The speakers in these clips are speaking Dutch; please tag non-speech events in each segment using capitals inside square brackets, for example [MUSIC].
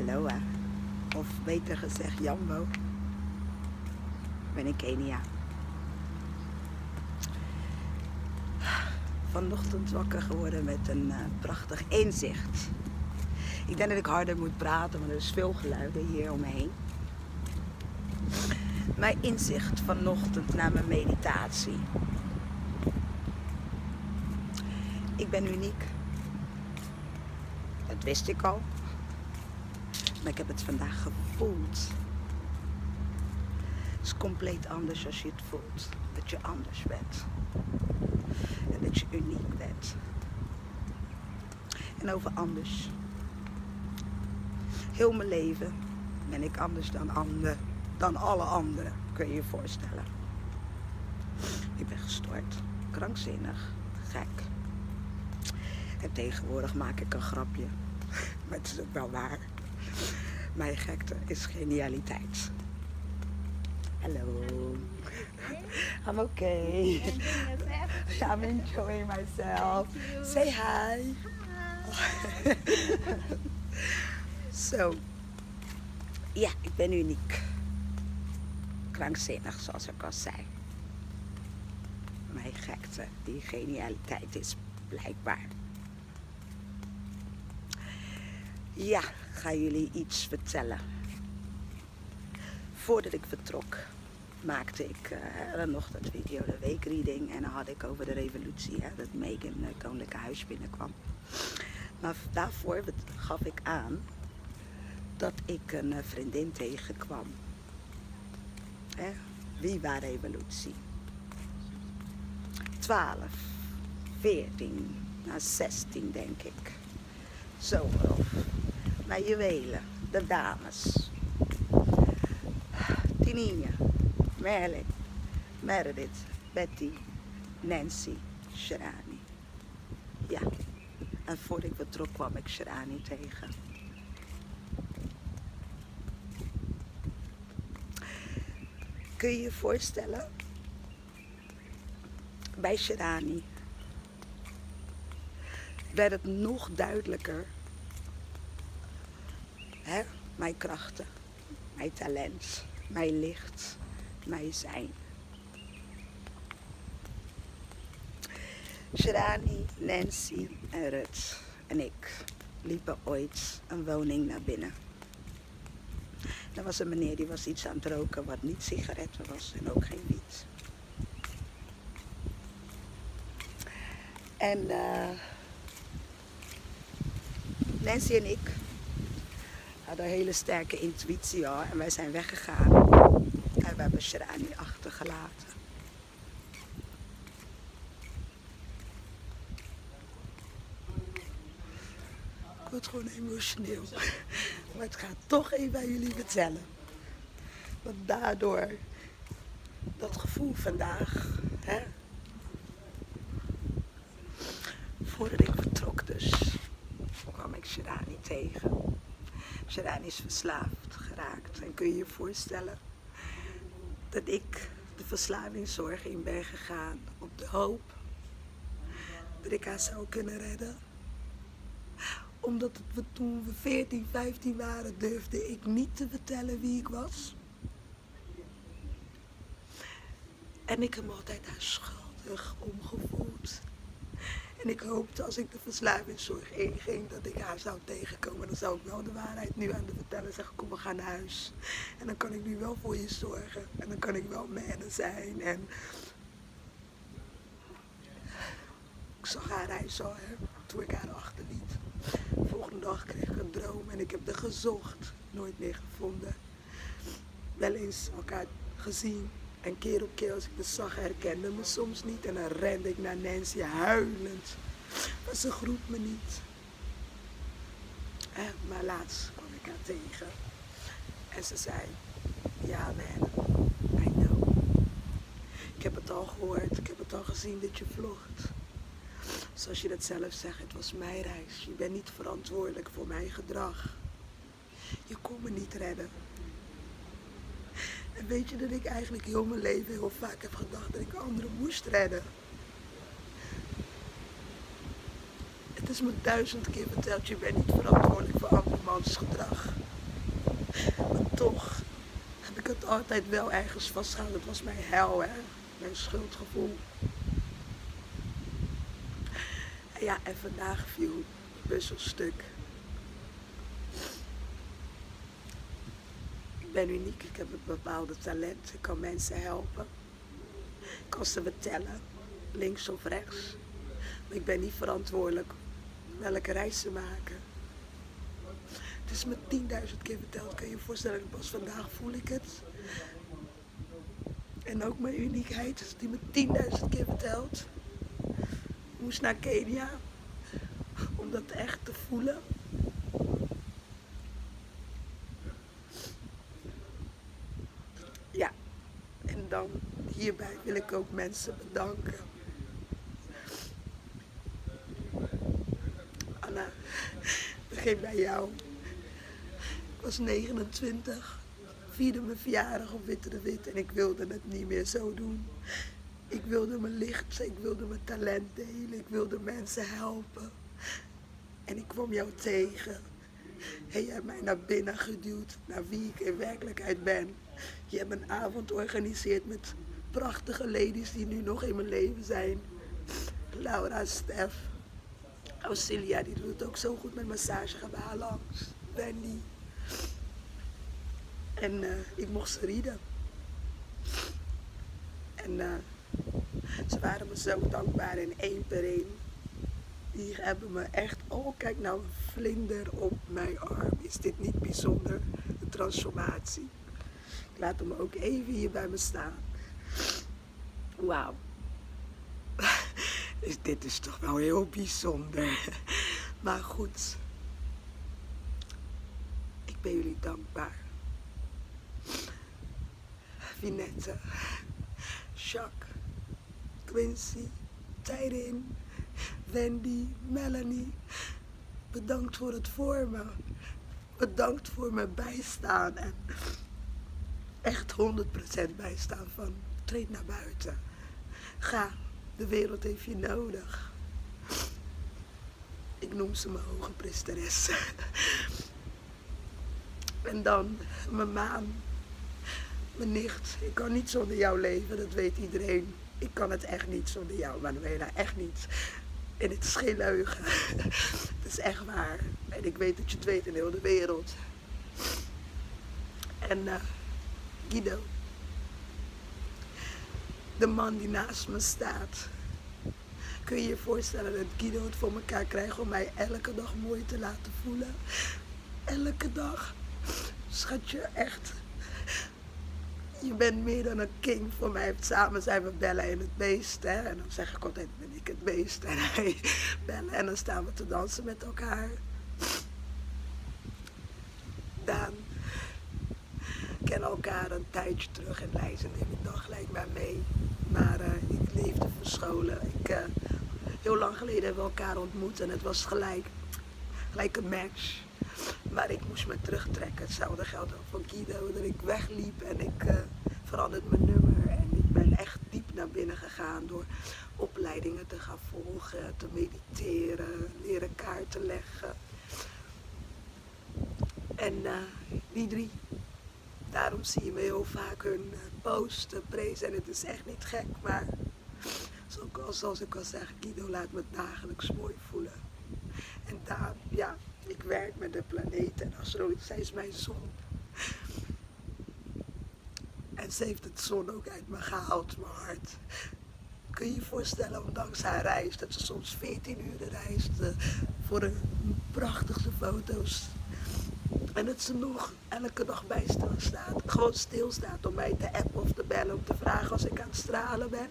Aloha. Of beter gezegd Jambo. Ik ben in Kenia. Vanochtend wakker geworden met een uh, prachtig inzicht. Ik denk dat ik harder moet praten, want er is veel geluiden hier om me heen. Mijn inzicht vanochtend na mijn meditatie. Ik ben uniek. Dat wist ik al. Maar ik heb het vandaag gevoeld. Het is compleet anders als je het voelt. Dat je anders bent. En dat je uniek bent. En over anders. Heel mijn leven ben ik anders dan, ander, dan alle anderen. Kun je je voorstellen. Ik ben gestoord. Krankzinnig. Gek. En tegenwoordig maak ik een grapje. [LAUGHS] Maar het is ook wel waar. Mijn gekte is genialiteit. Hallo. I'm okay. I'm enjoying myself. Say hi. Zo. Ja, ik ben uniek. Krankzinnig, zoals ik al zei. Mijn gekte, die genialiteit is blijkbaar. Ja, ga jullie iets vertellen. Voordat ik vertrok, maakte ik uh, nog dat video, de weekreading. En dan had ik over de revolutie, hè, dat Megan het koninklijke huis binnenkwam. Maar daarvoor gaf ik aan dat ik een eh, vriendin tegenkwam. Hè? Wie was revolutie? 12, 14, nou 16 denk ik. Zo grof. Mijn juwelen, de dames. Tininha, Merle, Meredith, Betty, Nancy, Sharani. Ja, en voordat ik vertrok kwam ik Sharani tegen. Kun je je voorstellen? Bij Sharani werd het nog duidelijker. Mijn krachten, mijn talent, mijn licht, mijn zijn. Sharani, Nancy en Rut en ik liepen ooit een woning naar binnen. Er was een meneer die was iets aan het roken wat niet sigaretten was en ook geen wiet. En uh, Nancy en ik hadden een hele sterke intuïtie hoor. En wij zijn weggegaan. En we hebben Shrani achtergelaten. Ik word gewoon emotioneel. Maar het gaat toch even aan jullie vertellen. Want daardoor, dat gevoel vandaag, hè. Voordat ik vertrok dus, kwam ik Sharani tegen. Sharani is verslaafd geraakt. En kun je je voorstellen dat ik de verslavingszorg in ben gegaan op de hoop dat ik haar zou kunnen redden? Omdat we toen we 14, 15 waren, durfde ik niet te vertellen wie ik was. En ik heb me altijd daar schuldig om gevoeld. En ik hoopte als ik de verslavingszorg inging dat ik haar zou tegenkomen. Dan zou ik wel de waarheid nu aan de vertellen zeggen, kom we gaan naar huis. En dan kan ik nu wel voor je zorgen. En dan kan ik wel menne zijn. En ik zag haar reis al, toen ik haar achterliet. De volgende dag kreeg ik een droom en ik heb haar gezocht. Nooit meer gevonden. Wel eens elkaar gezien. En keer op keer als ik de zag herkende me soms niet. En dan rende ik naar Nancy huilend. Maar ze groep me niet. Eh, maar laatst kwam ik haar tegen. En ze zei, ja man, I know. Ik heb het al gehoord, ik heb het al gezien dat je vlogt. Zoals je dat zelf zegt, het was mijn reis. Je bent niet verantwoordelijk voor mijn gedrag. Je kon me niet redden. En weet je dat ik eigenlijk heel mijn leven heel vaak heb gedacht dat ik anderen moest redden. Het is me duizend keer verteld, je bent niet verantwoordelijk voor andermans gedrag. Maar toch heb ik het altijd wel ergens vastgehouden. Het was mijn hel, hè. Mijn schuldgevoel. En ja, en vandaag viel het puzzelstuk. Ik ben uniek, ik heb een bepaalde talent. Ik kan mensen helpen. Ik kan ze vertellen, links of rechts. Maar ik ben niet verantwoordelijk welke reis ze maken. Het is me tienduizend keer verteld. Kun je je voorstellen, pas vandaag voel ik het. En ook mijn uniekheid, is die me tienduizend keer verteld. Ik moest naar Kenia om dat echt te voelen. Ja, en dan hierbij wil ik ook mensen bedanken. Anna, begin bij jou. Ik was 29, vierde mijn verjaardag op Witte de Wit en ik wilde het niet meer zo doen. Ik wilde mijn licht, ik wilde mijn talent delen, ik wilde mensen helpen. En ik kwam jou tegen. En je hebt mij naar binnen geduwd, naar wie ik in werkelijkheid ben. Je hebt een avond georganiseerd met prachtige ladies die nu nog in mijn leven zijn. Laura, Stef, Auxilia, die doet het ook zo goed met massage. Ga bij haar langs. Wendy. En uh, ik mocht ze rieden. En uh, ze waren me zo dankbaar in één per één. Die hebben me echt, oh kijk nou vlinder op mijn arm. Is dit niet bijzonder? De transformatie. Laat hem ook even hier bij me staan. Wauw. [LAUGHS] Dit is toch wel heel bijzonder. [LAUGHS] Maar goed. Ik ben jullie dankbaar. Vinette, Jacques, Quincy, Tyrin, Wendy, Melanie. Bedankt voor het vormen. Bedankt voor mijn bijstaan. En echt 100% bijstaan van treed naar buiten. Ga, de wereld heeft je nodig. Ik noem ze mijn hoge priesteres. En dan mijn maan, mijn nicht. Ik kan niet zonder jou leven, dat weet iedereen. Ik kan het echt niet zonder jou, Manuela, echt niet. En het is geen leugen. Het is echt waar. En ik weet dat je het weet in heel de wereld. En uh, Guido, de man die naast me staat. Kun je je voorstellen dat Guido het voor elkaar krijgt om mij elke dag mooi te laten voelen? Elke dag. Schatje, echt. Je bent meer dan een king voor mij. Samen zijn we bellen in het beest. Hè? En dan zeg ik altijd, ben ik het beest. [LAUGHS] En hij bellen. En dan staan we te dansen met elkaar. Elkaar een tijdje terug. En Lijzen neem ik dan gelijk maar mee. Maar uh, ik leefde verscholen. Ik, uh, heel lang geleden hebben we elkaar ontmoet. En het was gelijk, gelijk een match. Maar ik moest me terugtrekken. Hetzelfde geldt ook voor Guido. Dat ik wegliep en ik uh, veranderde mijn nummer. En ik ben echt diep naar binnen gegaan door opleidingen te gaan volgen, te mediteren, leren kaarten leggen. En die drie, daarom zie je me heel vaak hun posten, prezen. En het is echt niet gek, maar zoals ik al zeg, Guido laat me dagelijks mooi voelen. En daar, ja, ik werk met de planeten en astrologie. Zij is mijn zon. En ze heeft het zon ook uit me gehaald, mijn hart. Kun je je voorstellen, ondanks haar reis, dat ze soms 14 uur reist voor de prachtigste foto's. En dat ze nog elke dag bij staat. Gewoon stilstaat om mij te appen of te bellen om te vragen als ik aan het stralen ben.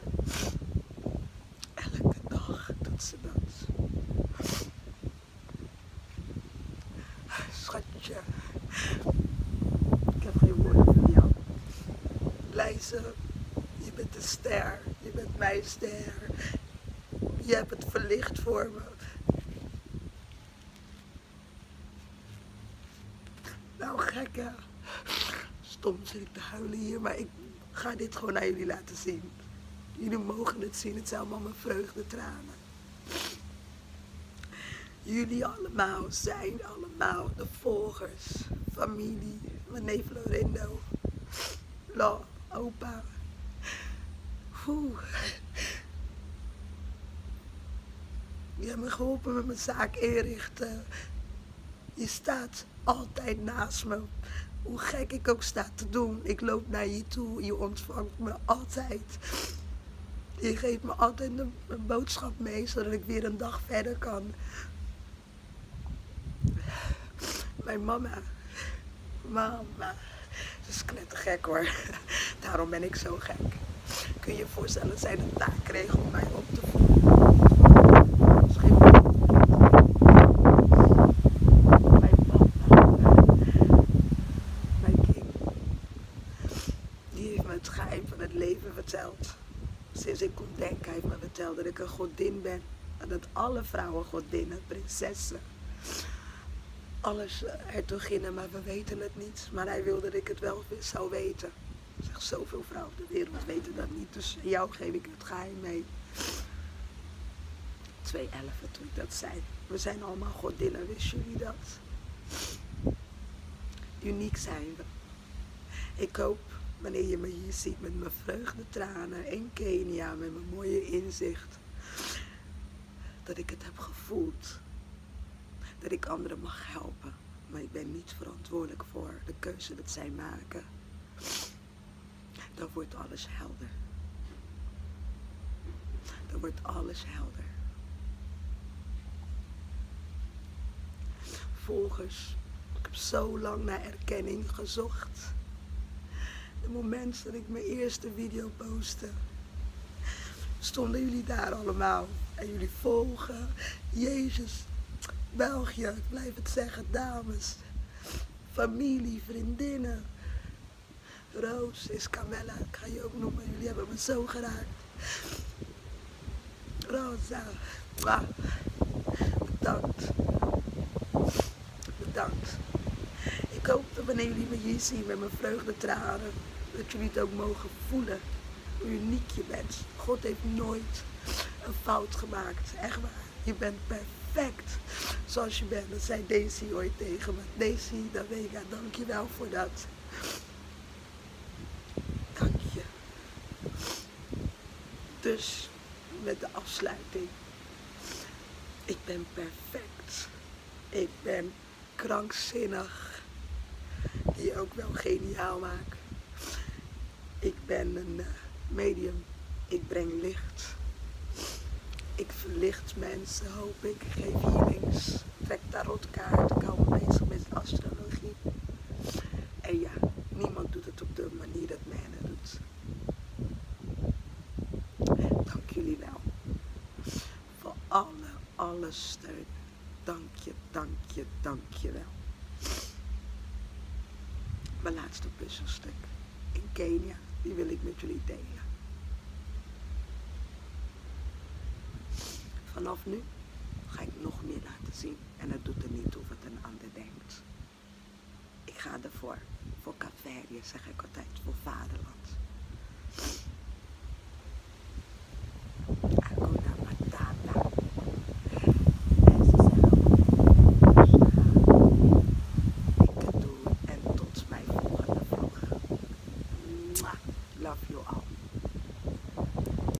Elke dag doet ze dat. Schatje, ik heb geen woorden voor jou. Lijze, je bent een ster. Je bent mijn ster. Je hebt het verlicht voor me. Stom zit ik te huilen hier, maar ik ga dit gewoon aan jullie laten zien. Jullie mogen het zien, het zijn allemaal mijn vreugdetranen. jullie allemaal zijn allemaal de volgers, familie, mijn neef Lorindo, Lo, opa. Oeh. Je hebt me geholpen met mijn zaak inrichten. Je staat altijd naast me. Hoe gek ik ook sta te doen. Ik loop naar je toe. Je ontvangt me altijd. Je geeft me altijd een, boodschap mee, zodat ik weer een dag verder kan. Mijn mama. Mama. Dat is knettergek hoor. Daarom ben ik zo gek. Kun je je voorstellen zij de taak kreeg om mij op te voeden. Schip. Mijn papa. Mijn kind. Die heeft me het geheim van het leven verteld. Sinds ik kon denken, heeft me verteld dat ik een godin ben. En dat alle vrouwen godinnen, prinsessen. Alles hertoginnen, maar we weten het niet. Maar hij wilde dat ik het wel zou weten. Zeg, zoveel vrouwen op de wereld weten dat niet. Dus jou geef ik het geheim mee. 2.11 toen ik dat zei. We zijn allemaal godinnen, wisten jullie dat? Uniek zijn we. Ik hoop, wanneer je me hier ziet met mijn vreugdetranen in Kenia, met mijn mooie inzicht, dat ik het heb gevoeld. Dat ik anderen mag helpen. Maar ik ben niet verantwoordelijk voor de keuze dat zij maken. Dan wordt alles helder. Dan wordt alles helder. Volgers, ik heb zo lang naar erkenning gezocht. Moment dat ik mijn eerste video postte, stonden jullie daar allemaal. En jullie volgen. Jezus, België, ik blijf het zeggen, dames. Familie, vriendinnen. Roos, Iscamella, ik ga je ook noemen. Jullie hebben me zo geraakt. Rosa, bedankt. Bedankt. Ik hoop dat wanneer jullie me hier zien met mijn vreugdetranen, dat jullie het ook mogen voelen hoe uniek je bent. God heeft nooit een fout gemaakt. Echt waar. Je bent perfect zoals je bent. Dat zei Daisy ooit tegen me. Daisy, Davega, dank je wel voor dat. Dank je. Dus met de afsluiting. Ik ben perfect. Ik ben krankzinnig. Die ook wel geniaal maakt. Ik ben een uh, medium. Ik breng licht. Ik verlicht mensen, hoop ik. Geef healings. Trek tarotkaart. Ik hou me bezig met astrologie. En ja, niemand doet het op de manier dat mij het doet. Dank jullie wel. Voor alle, alle steun. Dank je, dank je, dank je wel. Mijn laatste puzzelstuk in Kenia, die wil ik met jullie delen. Vanaf nu ga ik nog meer laten zien en het doet er niet toe wat een ander denkt. Ik ga ervoor, voor Caverdië zeg ik altijd, voor vaderland.